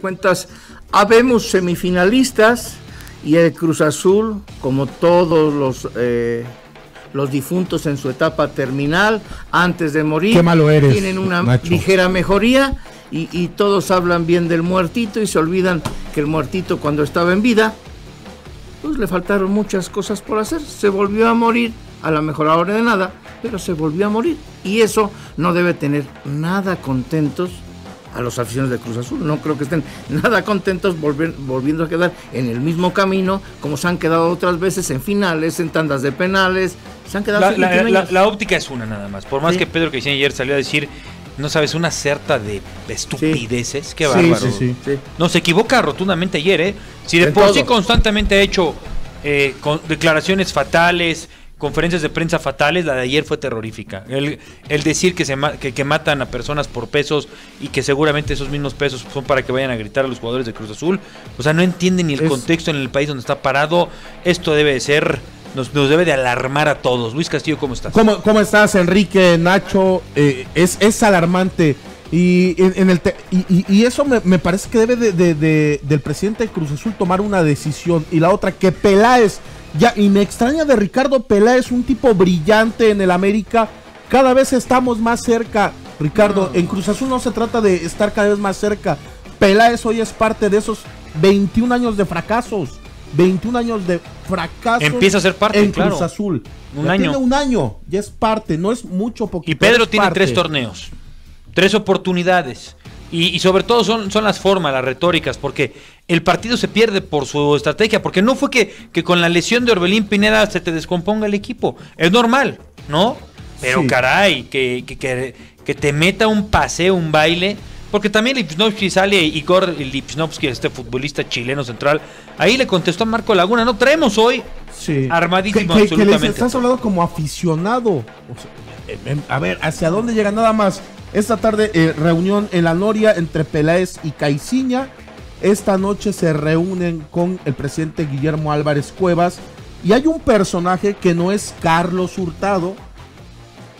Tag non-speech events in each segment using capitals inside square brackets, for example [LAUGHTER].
cuentas, habemos semifinalistas y el Cruz Azul, como todos los, eh, los difuntos en su etapa terminal, antes de morir, Qué malo eres, tienen una Nacho. ligera mejoría y, y todos hablan bien del muertito y se olvidan que el muertito cuando estaba en vida, pues le faltaron muchas cosas por hacer. Se volvió a morir, a la mejor hora de nada, pero se volvió a morir. Y eso no debe tener nada contentos a los aficionados de Cruz Azul. No creo que estén [LAUGHS] nada contentos volver- volviendo a quedar en el mismo camino, como se han quedado otras veces en finales, en tandas de penales. Se han quedado La, la- 21 la- la óptica es una nada más. Por más Sí. que Pedro que ayer salió a decir, no sabes, una certa de estupideces. Qué Sí, bárbaro. sí, sí. Sí. No, se equivoca rotundamente ayer, ¿eh? Si de En por todo. sí constantemente ha hecho eh, con- declaraciones fatales, conferencias de prensa fatales, la de ayer fue terrorífica. El, el decir que, se que, que matan a personas por pesos y que seguramente esos mismos pesos son para que vayan a gritar a los jugadores de Cruz Azul. O sea, no entienden ni el Es- contexto en el país donde está parado. Esto debe de ser, nos, nos debe de alarmar a todos. Luis Castillo, ¿cómo estás? ¿Cómo, cómo estás, Enrique, Nacho? Eh, es, es alarmante. Y, en, en el te- y, y- y eso me, me parece que debe de- de- de- del presidente de Cruz Azul tomar una decisión. Y la otra, que Peláez, ya, y me extraña de Ricardo Peláez, un tipo brillante en el América. Cada vez estamos más cerca, Ricardo. En Cruz Azul no se trata de estar cada vez más cerca. Peláez hoy es parte de esos 21 años de fracasos. 21 años de fracasos. Empieza a ser parte, en claro. Cruz Azul. Un Ya año. Tiene un año, ya es parte, no es mucho poquito. Y Pedro tiene parte. tres torneos, tres oportunidades. Y, y sobre todo son, son las formas, las retóricas, porque el partido se pierde por su estrategia, porque no fue que, que con la lesión de Orbelín Pineda se te descomponga el equipo. Es normal, ¿no? Pero Sí. caray, que, que, que, que te meta un paseo, un baile. Porque también Lipsnovsky sale, Igor Lipsnovsky, este futbolista chileno central, ahí le contestó a Marco Laguna, no traemos hoy Sí. armadísimo Que- que- les absolutamente. estás hablando como aficionado. O sea, em, em, a ver, ¿hacia dónde llega nada más? Esta tarde, eh, reunión en la Noria entre Peláez y Caiciña. Esta noche se reúnen con el presidente Guillermo Álvarez Cuevas. Y hay un personaje que no es Carlos Hurtado,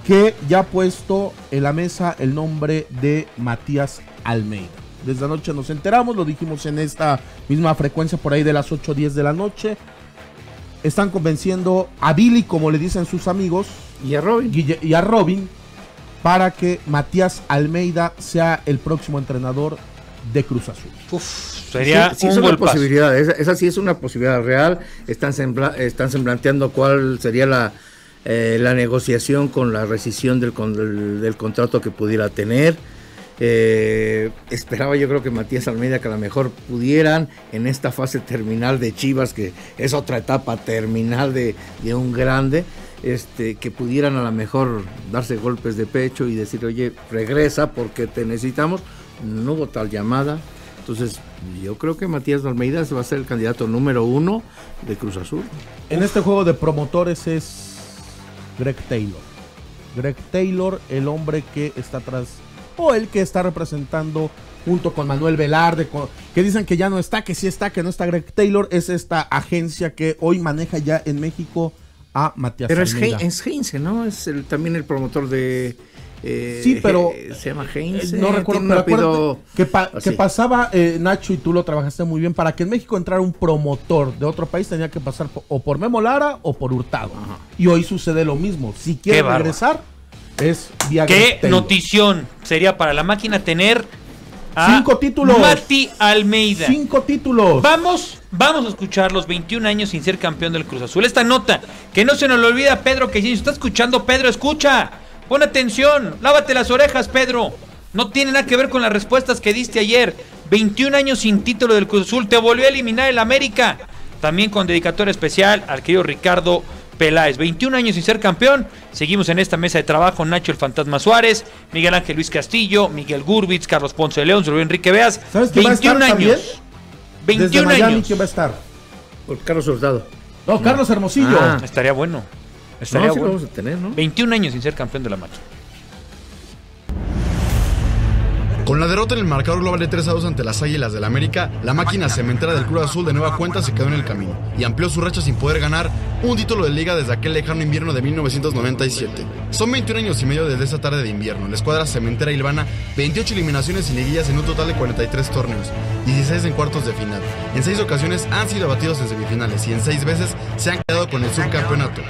que ya ha puesto en la mesa el nombre de Matías Almeida. Desde anoche nos enteramos, lo dijimos en esta misma frecuencia por ahí de las 8 o 10 de la noche. Están convenciendo a Billy, como le dicen sus amigos, Y a Robin. Y a Robin, para que Matías Almeida sea el próximo entrenador de Cruz Azul. Uf, sería Sí, sí un es una golpazo. posibilidad, esa, esa sí es una posibilidad real. Están, sembla- están semblanteando cuál sería la, eh, la negociación con la rescisión del, con- del, del contrato que pudiera tener. Eh, esperaba yo creo que Matías Almeida que a lo mejor pudieran en esta fase terminal de Chivas, que es otra etapa terminal de, de un grande, este, que pudieran a lo mejor darse golpes de pecho y decir, oye, regresa porque te necesitamos. No hubo tal llamada. Entonces, yo creo que Matías Almeida va a ser el candidato número uno de Cruz Azul. En este juego de promotores es Greg Taylor. Greg Taylor, el hombre que está atrás, o el que está representando junto con Manuel Velarde, que dicen que ya no está, que sí está, que no está Greg Taylor, es esta agencia que hoy maneja ya en México a Matías Pero es, Heinze, ¿no? Es el- también el promotor de... eh, Sí, pero- Se llama Heinze. Eh, no recuerdo, pero acuérdate que, pa- que pasaba, eh, Nacho, y tú lo trabajaste muy bien, para que en México entrara un promotor de otro país tenía que pasar po- o por Memo Lara o por Hurtado. Ajá. Y hoy sucede lo mismo. Si quiere regresar, es vía ¿Qué notición sería para la máquina tener a Cinco títulos. Mati Almeida? Cinco títulos. Vamos, vamos a escuchar los 21 años sin ser campeón del Cruz Azul. Esta nota, que no se nos lo olvida Pedro, que si está escuchando, Pedro, escucha. Pon atención, lávate las orejas, Pedro. No tiene nada que ver con las respuestas que diste ayer. 21 años sin título del Cruz Azul, te volvió a eliminar el América. También con dedicatoria especial al querido Ricardo Peláez. 21 años sin ser campeón. Seguimos en esta mesa de trabajo. Nacho el Fantasma Suárez, Miguel Ángel Luis Castillo, Miguel Gurbitz, Carlos Ponce de León, Rubén Enrique Beas. ¿Sabes quién va a estar 21 también? años. Desde 21 Miami, años. ¿quién va a estar? Por Carlos Hurtado. No, Carlos Hermosillo. Ah. Estaría bueno. No, Estaría lo bueno. vamos a tener, ¿no? 21 años sin ser campeón de la macho. Con la derrota en el marcador global de 3 a 2 ante las Águilas del América, la máquina cementera del Cruz Azul de nueva cuenta se quedó en el camino y amplió su racha sin poder ganar un título de liga desde aquel lejano invierno de 1997. Son 21 años y medio desde esa tarde de invierno. La escuadra cementera ilvana 28 eliminaciones y liguillas en un total de 43 torneos, 16 en cuartos de final. En 6 ocasiones han sido batidos en semifinales y en 6 veces se han quedado con el subcampeonato.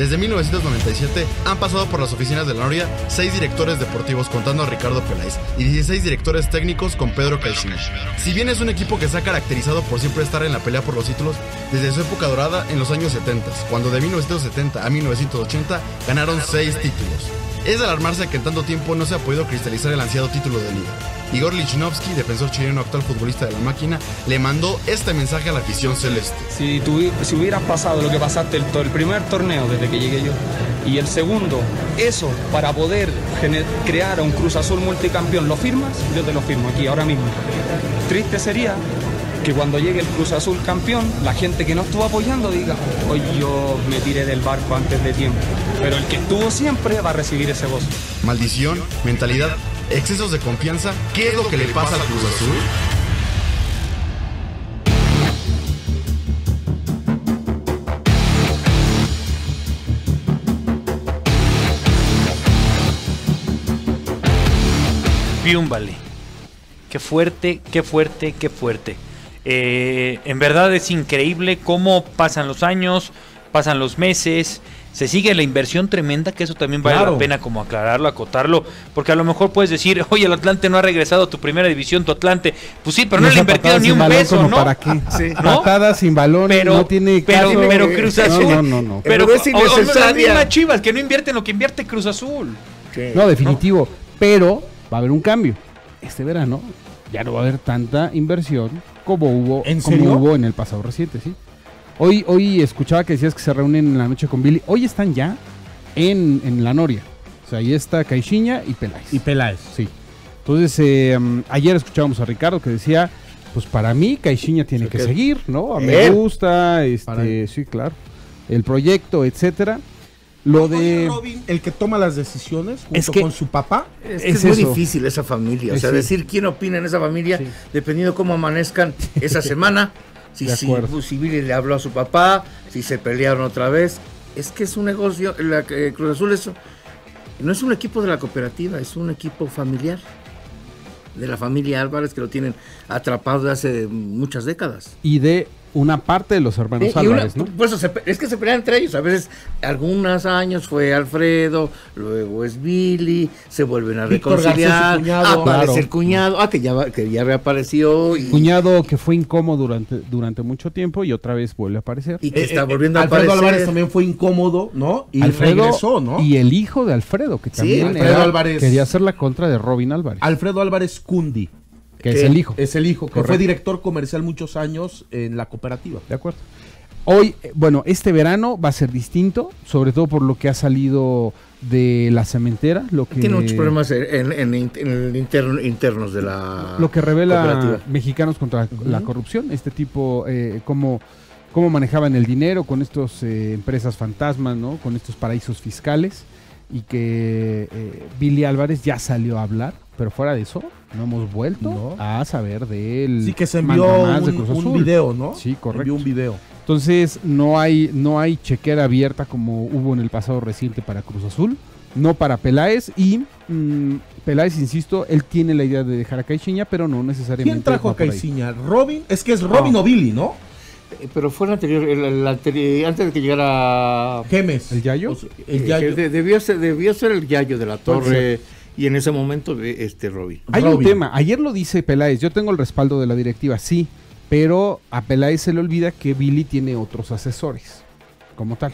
Desde 1997 han pasado por las oficinas de la Noria 6 directores deportivos contando a Ricardo Peláez y 16 directores técnicos con Pedro Caixinha. Si bien es un equipo que se ha caracterizado por siempre estar en la pelea por los títulos desde su época dorada en los años 70, cuando de 1970 a 1980 ganaron 6 títulos. Es alarmarse que en tanto tiempo no se ha podido cristalizar el ansiado título de liga. Igor Lichnowsky, defensor chileno actual futbolista de la máquina, le mandó este mensaje a la afición celeste. Si, hubieras pasado lo que pasaste el, primer torneo desde que llegué yo y el segundo, eso para poder crear a un Cruz Azul multicampeón, ¿lo firmas? Yo te lo firmo aquí, ahora mismo. Triste sería que cuando llegue el Cruz Azul campeón, la gente que no estuvo apoyando diga, hoy yo me tiré del barco antes de tiempo. Pero el que estuvo siempre va a recibir ese gozo. Maldición, mentalidad, excesos de confianza, ¿qué es lo que le pasa al Cruz Azul? Piúmbale. Qué fuerte, qué fuerte, qué fuerte. Eh, en verdad es increíble cómo pasan los años, pasan los meses, se sigue la inversión tremenda, que eso también vale Claro. la pena como aclararlo, acotarlo, porque a lo mejor puedes decir, [LAUGHS] oye, el Atlante no ha regresado a tu primera división, tu Atlante. Pues sí, pero no, le ha invertido ni un peso, ¿no? ¿Para qué? Sí. ¿No? Patadas sin balón Pero, no tiene pero, caso. pero Cruz Azul. No, no, no. Pero, Pero es o- o- o las innecesaria. mismas chivas que no invierten lo que invierte Cruz Azul. Sí. No, definitivo. Pero va a haber un cambio. Este verano ya no va a haber tanta inversión como hubo, ¿En como serio? hubo en el pasado reciente, sí. Hoy, hoy escuchaba que decías que se reúnen en la noche con Billy. Hoy están ya en, en la Noria. O sea, ahí está Caixinha y Peláez. Y Peláez. Sí. Entonces, eh, ayer escuchábamos a Ricardo que decía, pues para mí Caixinha tiene que que- seguir, ¿no? A me gusta, este, sí, claro. El proyecto, etcétera. Lo de... Robin, el que toma las decisiones junto Es que- con su papá. Es, que Es es muy eso. difícil esa familia. O sea, sí. decir quién opina en esa familia, Sí. dependiendo cómo amanezcan esa [LAUGHS] semana. Si, si Billy le habló a su papá, si se pelearon otra vez. Es que es un negocio. La, eh, Cruz Azul es, no es un equipo de la cooperativa, es un equipo familiar. De la familia Álvarez que lo tienen atrapado de hace muchas décadas. Y de una parte de los hermanos Eh, una- Álvarez, ¿no? por eso se pe- es que se pelean entre ellos. A veces, algunos años fue Alfredo, luego es Billy, se vuelven a Víctor reconciliar, cuñado. aparece Claro. el cuñado, ah, que ya, que ya reapareció y, Cuñado que fue incómodo durante, durante mucho tiempo y otra vez vuelve a aparecer. y que Eh, está eh, volviendo a Alfredo aparecer. Álvarez también fue incómodo, ¿no? Y Alfredo regresó, ¿no? Y el hijo de Alfredo, que Sí, también Alfredo era- Álvarez. quería hacer la contra de Robin Álvarez, Alfredo Álvarez Cundi. Que es el hijo. Es el hijo, que Correcto. fue director comercial muchos años en la cooperativa. De acuerdo. Hoy, eh, bueno, este verano va a ser distinto, sobre todo por lo que ha salido de la cementera, lo que Tiene muchos problemas en, en- en el interno- internos de la lo que revela. Mexicanos contra la corrupción, este tipo, eh, cómo, cómo manejaban el dinero con estas empresas fantasmas, ¿no? Con estos paraísos fiscales y que eh, Billy Álvarez ya salió a hablar, pero fuera de eso no hemos vuelto No. a saber del Sí que se envió mandamás de un, Cruz un Azul. video, ¿no? Sí, correcto. Envió un video. Entonces no hay, no hay chequera abierta como hubo en el pasado reciente para Cruz Azul, no para Peláez y mm, Peláez, insisto, él tiene la idea de dejar a Caixinha, pero no necesariamente. ¿Quién trajo a. Caixinha? Robin, es que es Robin No. o Billy, ¿no? Eh, Pero fue el anterior, el, el anterior- antes de que llegara Gemes. ¿El Yayo? O sea, eh, El Yayo. de- debió, ser, debió ser el Yayo de la Torre y en ese momento de este Robin. Hay un tema, ayer lo dice Peláez, yo tengo el respaldo de la directiva, sí, pero a Peláez se le olvida que Billy tiene otros asesores, como tal.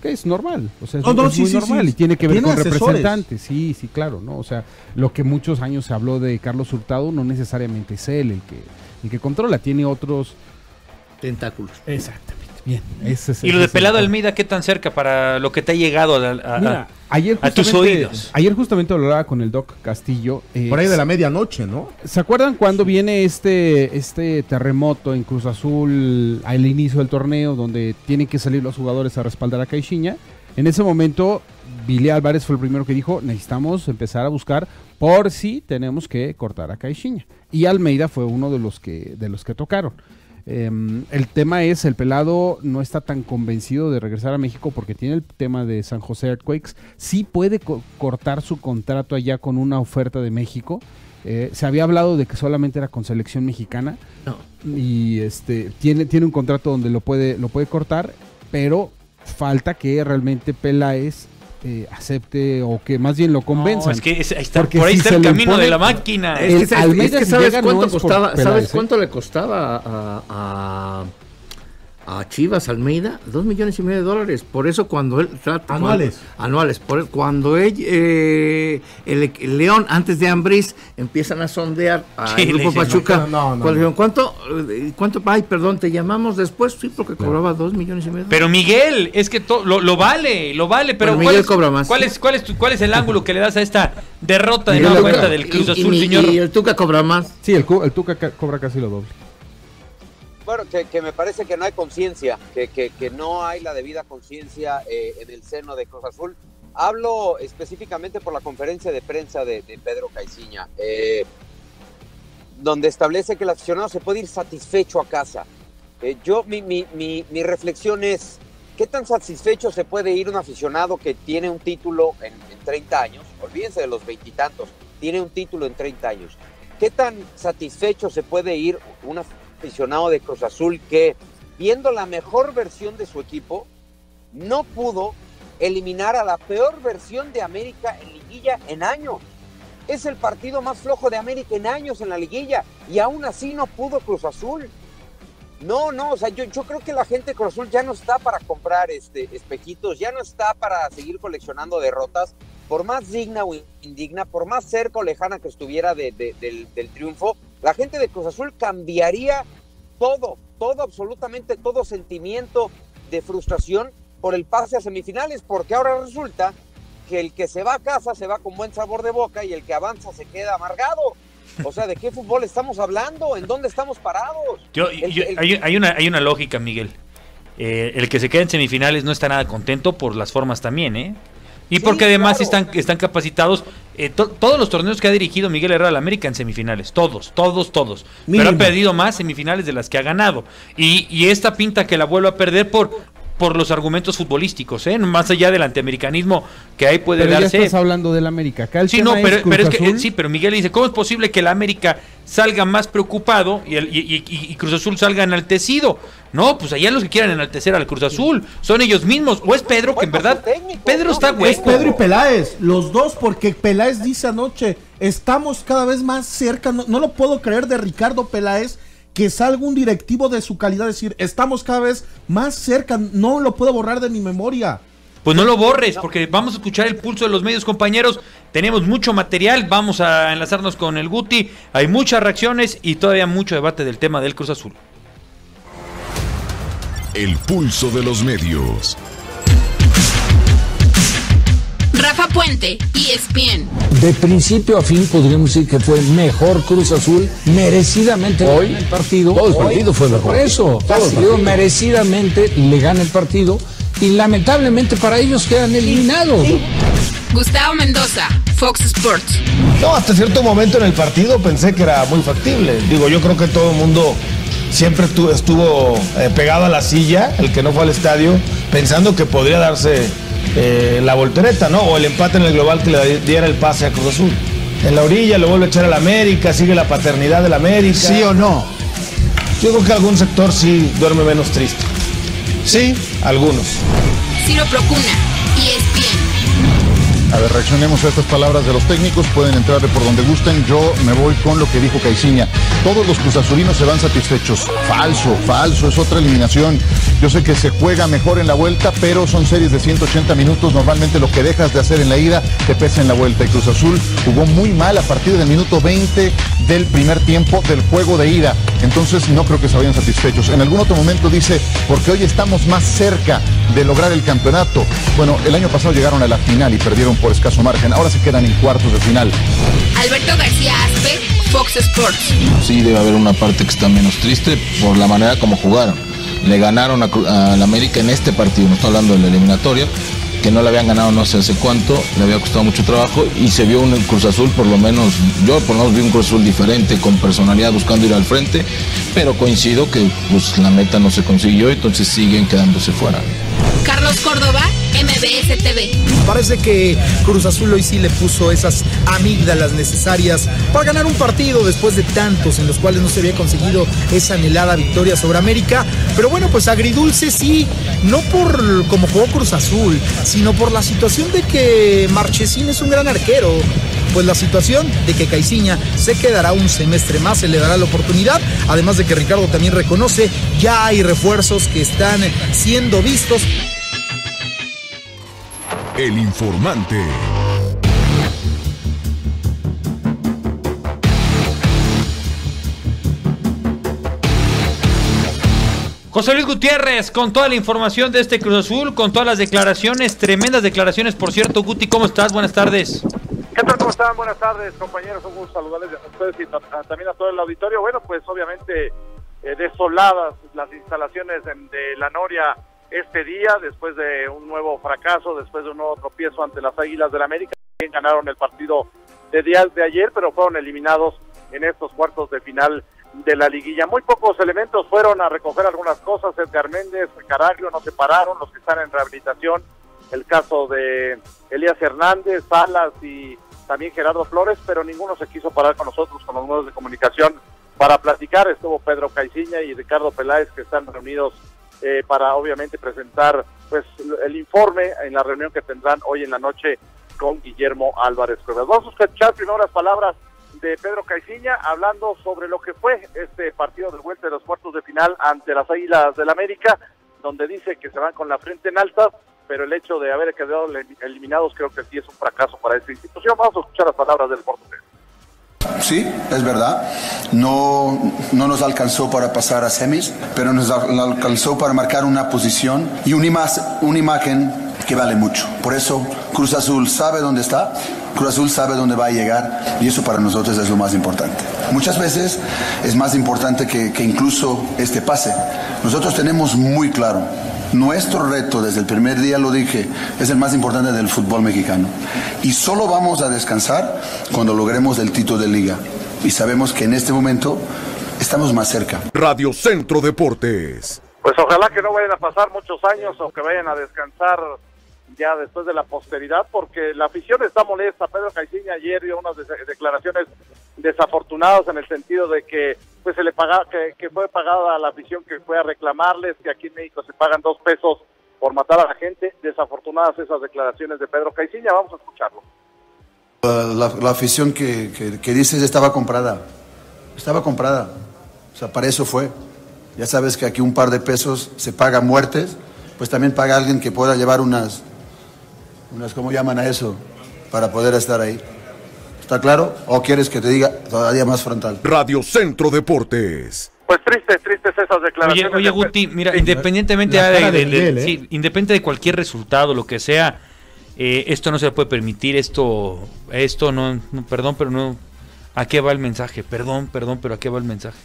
Que es normal, o sea, es, No, no, es sí, muy sí, normal sí. y tiene que ver Tiene con asesores. representantes, sí, sí, claro, ¿no? O sea, lo que muchos años se habló de Carlos Hurtado no necesariamente es él el que, el que controla, tiene otros... Tentáculos. Exactamente, bien. ese es- Y lo de Pelado punto. Almeida, ¿qué tan cerca para lo que te ha llegado a, a- Mira, ayer a tus justamente- oídos. Ayer justamente hablaba con el Doc Castillo. eh, Por ahí de la medianoche, ¿no? ¿Se acuerdan cuando viene este, este terremoto en Cruz Azul al inicio del torneo donde tienen que salir los jugadores a respaldar a Caixinha? En ese momento, Billy Álvarez fue el primero que dijo, necesitamos empezar a buscar por si tenemos que cortar a Caixinha. Y Almeida fue uno de los que, de los que tocaron. Em, el tema es, el pelado no está tan convencido de regresar a México porque tiene el tema de San José Earthquakes. Sí puede cortar su contrato allá con una oferta de México. Eh, se había hablado de que solamente era con selección mexicana. Y este tiene, tiene un contrato donde lo puede, lo puede cortar, pero falta que realmente Peláez eh, acepte o que más bien lo convenza. es que está, por ahí está el camino de la máquina. Es que, sabes cuánto costaba, ¿sabes ¿eh? cuánto le costaba a a Chivas Almeida dos millones y medio de dólares. Por eso cuando él trata anuales anuales. Por cuando él, eh, el, León antes de Ambris empiezan a sondear a grupo Pachuca. ¿Cuánto? Eh, ¿Cuánto? Ay, perdón, te llamamos después sí porque cobraba dos millones y medio. Pero Miguel es que lo, lo, vale, lo vale. Pero, Miguel cobra más. ¿cuál es, cuál es cuál es el ángulo que le das a esta derrota de nueva cuenta del Cruz Azul, señor? Y el Tuca cobra más. Sí, el, el Tuca cobra casi lo doble bueno, que, me parece que no hay conciencia, que, que, no hay la debida conciencia eh, en el seno de Cruz Azul. Hablo específicamente por la conferencia de prensa de, Pedro Caiciña, eh, donde establece que el aficionado se puede ir satisfecho a casa. Eh, yo, mi, mi, mi, mi, reflexión es, ¿qué tan satisfecho se puede ir un aficionado que tiene un título en, en 30 años? Olvídense de los veintitantos, tiene un título en 30 años. ¿Qué tan satisfecho se puede ir una aficionado de Cruz Azul que, viendo la mejor versión de su equipo, no pudo eliminar a la peor versión de América en liguilla en años. Es el partido más flojo de América en años en la liguilla y aún así no pudo Cruz Azul. No, no, o sea, yo, yo creo que la gente de Cruz Azul ya no está para comprar este, espejitos, ya no está para seguir coleccionando derrotas, por más digna o indigna, por más cerca o lejana que estuviera del, del triunfo, la gente de Cruz Azul cambiaría todo, todo, absolutamente todo sentimiento de frustración por el pase a semifinales, porque ahora resulta que el que se va a casa se va con buen sabor de boca y el que avanza se queda amargado. O sea, ¿de qué fútbol estamos hablando? ¿En dónde estamos parados? hay, una, hay una lógica, Miguel. Eh, el que se queda en semifinales no está nada contento por las formas también, ¿eh? Y porque además están, están capacitados eh, todos los torneos que ha dirigido Miguel Herrera al América en semifinales, todos, todos, todos. Pero ha perdido más semifinales de las que ha ganado. Y, y esta pinta que la vuelve a perder por, por los argumentos futbolísticos, ¿eh? más allá del antiamericanismo que ahí puede pero darse. Ya estás hablando del América. sí, no, pero, es que, sí, pero Miguel dice, ¿cómo es posible que el América salga más preocupado y, el, y, Cruz Azul salga enaltecido? No, pues allá los que quieran enaltecer al Cruz Azul son ellos mismos. O es Pedro, que en verdad. Pedro está hueco. Es Pedro y Peláez, los dos, porque Peláez dice anoche, estamos cada vez más cerca. No, no lo puedo creer de Ricardo Peláez que salga un directivo de su calidad, decir, estamos cada vez más cerca, no lo puedo borrar de mi memoria. Pues no lo borres, porque vamos a escuchar el pulso de los medios, compañeros. Tenemos mucho material, vamos a enlazarnos con el Guti. Hay muchas reacciones y todavía mucho debate del tema del Cruz Azul. El pulso de los medios. Rafa Puente, ESPN. De principio a fin podríamos decir que fue mejor Cruz Azul, merecidamente hoy el partido. Todo el partido fue mejor. Por eso, todo merecidamente le gana el partido y lamentablemente para ellos quedan eliminados. Gustavo Mendoza, Fox Sports. No, hasta cierto momento en el partido pensé que era muy factible. Digo, yo creo que todo el mundo siempre estuvo, eh, pegado a la silla, el que no fue al estadio, pensando que podría darse eh, la voltereta, ¿no? O el empate en el global que le diera el pase a Cruz Azul. En la orilla lo vuelve a echar al América, sigue la paternidad del América. ¿Sí o no? Yo creo que algún sector sí duerme menos triste. Sí, algunos. Ciro Procuna. A ver, reaccionemos a estas palabras de los técnicos. Pueden entrar por donde gusten. Yo me voy con lo que dijo Caiciña. Todos los cruzazulinos se van satisfechos. Falso, falso, es otra eliminación. Yo sé que se juega mejor en la vuelta, pero son series de 180 minutos. Normalmente lo que dejas de hacer en la ida te pesa en la vuelta. Y Cruz Azul jugó muy mal a partir del minuto 20 del primer tiempo del juego de ida. Entonces no creo que se vayan satisfechos. En algún otro momento dice, porque hoy estamos más cerca de lograr el campeonato. Bueno, el año pasado llegaron a la final y perdieron por escaso margen. Ahora se quedan en cuartos de final. Alberto García Aspe, Fox Sports. Sí, debe haber una parte que está menos triste por la manera como jugaron. Le ganaron a, la América en este partido, no estoy hablando de la eliminatoria, que no le habían ganado no sé hace cuánto, le había costado mucho trabajo y se vio un Cruz Azul por lo menos, yo por lo menos vi un Cruz Azul diferente, con personalidad buscando ir al frente, pero coincido que pues la meta no se consiguió, entonces siguen quedándose fuera. Carlos Córdoba, MBS TV. Parece que Cruz Azul hoy sí le puso esas amígdalas necesarias para ganar un partido después de tantos en los cuales no se había conseguido esa anhelada victoria sobre América. Pero bueno, pues agridulce sí, no por como jugó Cruz Azul, sino por la situación de que Marchesín es un gran arquero. Pues la situación de que Caiciña se quedará un semestre más, se le dará la oportunidad, además de que Ricardo también reconoce, ya hay refuerzos que están siendo vistos. El informante. José Luis Gutiérrez, con toda la información de este Cruz Azul, con todas las declaraciones, tremendas declaraciones, por cierto. Guti, ¿cómo estás? Buenas tardes. ¿Qué tal? ¿Cómo están? Buenas tardes, compañeros. Un gusto saludarles a ustedes y ta- también a todo el auditorio. Bueno, pues obviamente eh, desoladas las instalaciones de, de la Noria este día, después de un nuevo fracaso, después de un nuevo tropiezo ante las Águilas del América. También ganaron el partido de día de ayer, pero fueron eliminados en estos cuartos de final de la liguilla. Muy pocos elementos fueron a recoger algunas cosas. Edgar Méndez, Caraglio no se pararon, los que están en rehabilitación. El caso de Elías Hernández, Salas y también Gerardo Flores, pero ninguno se quiso parar con nosotros, con los medios de comunicación, para platicar. Estuvo Pedro Caiciña y Ricardo Peláez, que están reunidos eh, para obviamente presentar pues el informe en la reunión que tendrán hoy en la noche con Guillermo Álvarez Cuevas. Vamos a escuchar primero las palabras de Pedro Caiciña hablando sobre lo que fue este partido de vuelta de los cuartos de final ante las Águilas del América, donde dice que se van con la frente en alta, pero el hecho de haber quedado eliminados creo que sí es un fracaso para esta institución. Vamos a escuchar las palabras del portugués. Sí, es verdad. No, no nos alcanzó para pasar a semis, pero nos al- alcanzó para marcar una posición y una, una imagen que vale mucho. Por eso Cruz Azul sabe dónde está, Cruz Azul sabe dónde va a llegar y eso para nosotros es lo más importante. Muchas veces es más importante que, que incluso este pase. Nosotros tenemos muy claro nuestro reto, desde el primer día lo dije, es el más importante del fútbol mexicano. Y solo vamos a descansar cuando logremos el título de liga. Y sabemos que en este momento estamos más cerca. Radio Centro Deportes. Pues ojalá que no vayan a pasar muchos años o que vayan a descansar ya después de la posteridad, porque la afición está molesta. Pedro Caiciña ayer dio unas de- declaraciones desafortunadas en el sentido de que pues se le paga, que, fue pagada a la afición que fue a reclamarles, que aquí en México se pagan dos pesos por matar a la gente. Desafortunadas esas declaraciones de Pedro Caiciña. Vamos a escucharlo. La, afición que, que, que estaba comprada. Estaba comprada. O sea, para eso fue. Ya sabes que aquí un par de pesos se paga muertes, pues también paga alguien que pueda llevar unas, unas, ¿cómo llaman a eso? Para poder estar ahí. ¿Está claro? ¿O quieres que te diga todavía más frontal? Radio Centro Deportes. Pues tristes, tristes esas declaraciones. oye Guti, mira, Sí. independientemente La de, cara de de- de- Miguel, ¿eh? sí, independiente de cualquier resultado, lo que sea, eh, esto no se le puede permitir, esto, esto no, no, perdón, pero no, ¿a qué va el mensaje? Perdón, perdón, pero ¿a qué va el mensaje?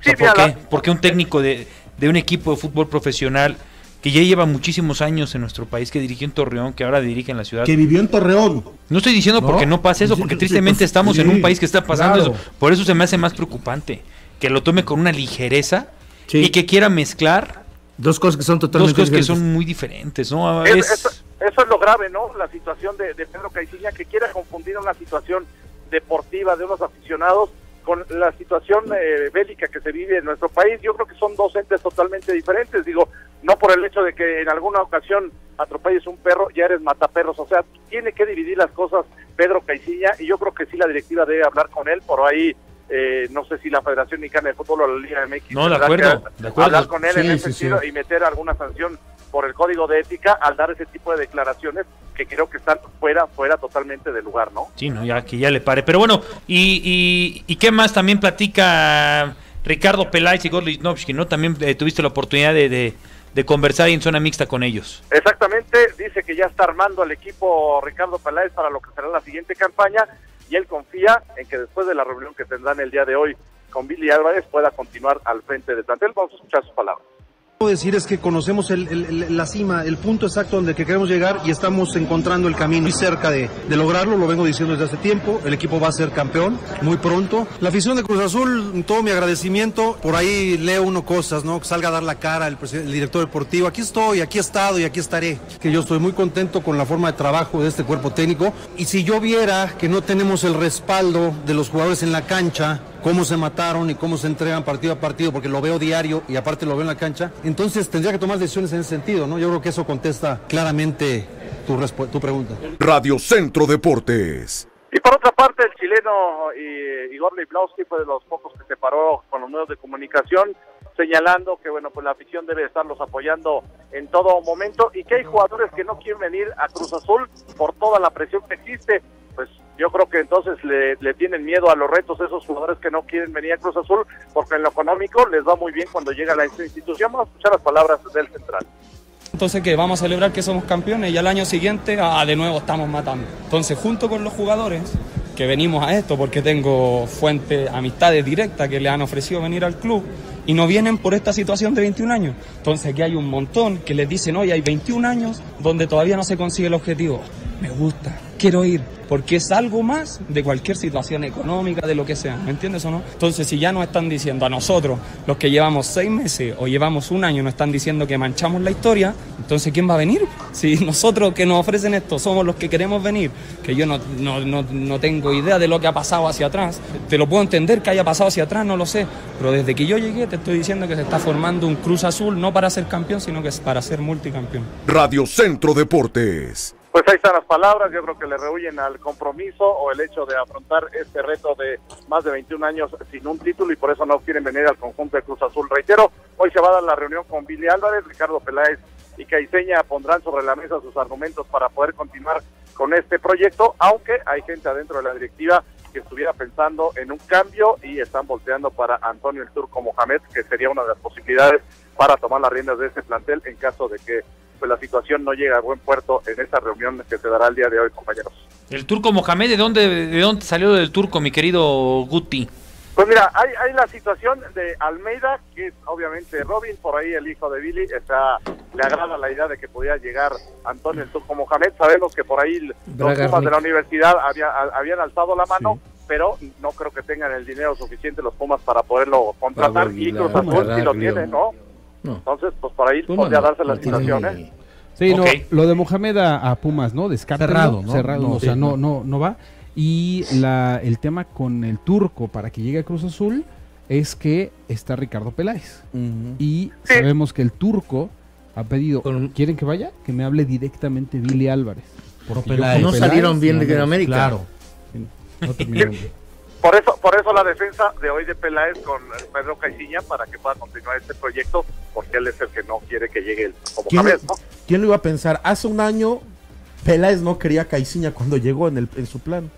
O sea, Sí, mira, ¿por, la- qué? ¿Por qué un técnico de, de un equipo de fútbol profesional que ya lleva muchísimos años en nuestro país, que dirigió en Torreón, que ahora dirige en la ciudad? Que vivió en Torreón. No estoy diciendo ¿No? porque no pase eso, porque sí, tristemente pues, estamos en un país que está pasando claro. eso. Por eso se me hace más preocupante. Que lo tome con una ligereza y que quiera mezclar Dos cosas que son dos totalmente cosas que diferentes. son muy diferentes, ¿no? Es- Es- eso, eso es lo grave, ¿no? La situación de, de Pedro Caiciña, que quiere confundir una situación deportiva de unos aficionados con la situación eh, bélica que se vive en nuestro país. Yo creo que son dos entes totalmente diferentes. Digo, no por el hecho de que en alguna ocasión atropelles un perro, ya eres mataperros. O sea, tiene que dividir las cosas Pedro Caiciña y yo creo que sí la directiva debe hablar con él. Por ahí, eh, no sé si la Federación Mexicana de Fútbol o la Liga MX No, de acuerdo, que de acuerdo. hablar con él en ese sí, sentido sí. y meter alguna sanción por el código de ética al dar ese tipo de declaraciones que creo que están fuera fuera totalmente de lugar, ¿no? Sí, no, ya que ya le pare. Pero bueno, ¿y, y, y qué más también platica Ricardo Peláez y Igor Lichnowsky, ¿no? También eh, tuviste la oportunidad de, de, de conversar en zona mixta con ellos. Exactamente, dice que ya está armando al equipo Ricardo Peláez para lo que será la siguiente campaña y él confía en que después de la reunión que tendrán el día de hoy con Billy Álvarez pueda continuar al frente de plantel. Vamos a escuchar sus palabras. Decir es que conocemos la cima, el punto exacto donde que queremos llegar y estamos encontrando el camino muy cerca de, lograrlo, lo vengo diciendo desde hace tiempo, el equipo va a ser campeón muy pronto. La afición de Cruz Azul, todo mi agradecimiento, por ahí leo uno cosas, ¿no? Que salga a dar la cara el, el director deportivo, aquí estoy, aquí he estado y aquí estaré. Que yo estoy muy contento con la forma de trabajo de este cuerpo técnico y si yo viera que no tenemos el respaldo de los jugadores en la cancha, cómo se mataron y cómo se entregan partido a partido, porque lo veo diario y aparte lo veo en la cancha, entonces tendría que tomar decisiones en ese sentido, ¿no? Yo creo que eso contesta claramente tu, tu pregunta. Radio Centro Deportes. Y por otra parte, el chileno eh, Igor Liblowski fue de los pocos que se paró con los medios de comunicación, señalando que bueno, pues la afición debe estarlos apoyando en todo momento y que hay jugadores que no quieren venir a Cruz Azul por toda la presión que existe. Pues yo creo que entonces le, tienen miedo a los retos esos jugadores que no quieren venir a Cruz Azul porque en lo económico les va muy bien cuando llega a la institución. Vamos a escuchar las palabras del central. Entonces, ¿qué? Vamos a celebrar que somos campeones y al año siguiente, ah, de nuevo estamos matando. Entonces, junto con los jugadores que venimos a esto, porque tengo fuentes, amistades directas que le han ofrecido venir al club y no vienen por esta situación de 21 años. Entonces, aquí hay un montón que les dicen, oye, hay 21 años donde todavía no se consigue el objetivo. Me gusta, quiero ir, porque es algo más de cualquier situación económica, de lo que sea, ¿me entiendes o no? Entonces, si ya nos están diciendo a nosotros, los que llevamos seis meses o llevamos un año, nos están diciendo que manchamos la historia, entonces ¿quién va a venir? Si nosotros que nos ofrecen esto somos los que queremos venir, que yo no, no, no, no tengo idea de lo que ha pasado hacia atrás, te lo puedo entender que haya pasado hacia atrás, no lo sé, pero desde que yo llegué te estoy diciendo que se está formando un Cruz Azul, no para ser campeón, sino que es para ser multicampeón. Radio Centro Deportes. Pues ahí están las palabras, yo creo que le rehuyen al compromiso o el hecho de afrontar este reto de más de 21 años sin un título y por eso no quieren venir al conjunto de Cruz Azul. Reitero, hoy se va a dar la reunión con Billy Álvarez, Ricardo Peláez y Caiceña pondrán sobre la mesa sus argumentos para poder continuar con este proyecto, aunque hay gente adentro de la directiva que estuviera pensando en un cambio y están volteando para Antonio el Turco Mohamed, que sería una de las posibilidades para tomar las riendas de este plantel en caso de que pues la situación no llegue a buen puerto en esta reunión que se dará el día de hoy, compañeros. El turco Mohamed, ¿de dónde, ¿de dónde salió del turco, mi querido Guti? Pues mira, hay, hay la situación de Almeida, que es obviamente Robin, por ahí el hijo de Billy, está, le agrada la idea de que pudiera llegar Antonio el Turco Mohamed. Sabemos que por ahí los. Pumas de la universidad había- a- habían alzado la mano, pero no creo que tengan el dinero suficiente los Pumas para poderlo contratar. Y Cruz Azul sí lo tiene, ¿no? No. Entonces, pues por ahí Pumas podría no, darse la situación, ¿eh? Sí, no, lo de Mohamed a, a Pumas, ¿no? Descártalo, Cerrado, ¿no? Cerrado, No, o sea, sí, no, no. no, no va. Y la, el tema con el turco para que llegue a Cruz Azul es que está Ricardo Peláez. Y sabemos que el turco ha pedido, ¿quieren que vaya? Que me hable directamente Billy Álvarez. Por Y yo Peláez. No salieron bien de América. Claro. no terminaron bien. Por eso, por eso la defensa de hoy de Peláez con Pedro Caiciña para que pueda continuar este proyecto, porque él es el que no quiere que llegue el como ¿Quién, ¿no? quién lo iba a pensar? Hace un año Peláez no quería a Caiciña cuando llegó en, el, en su plan.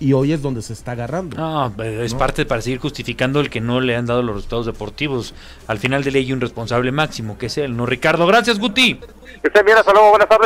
Y- hoy es donde se está agarrando. No, es ¿No? parte para seguir justificando el que no le han dado los resultados deportivos. Al final de ley un responsable máximo, que es él, ¿no? Ricardo, gracias, Guti. Que estén bien, hasta luego, buenas tardes.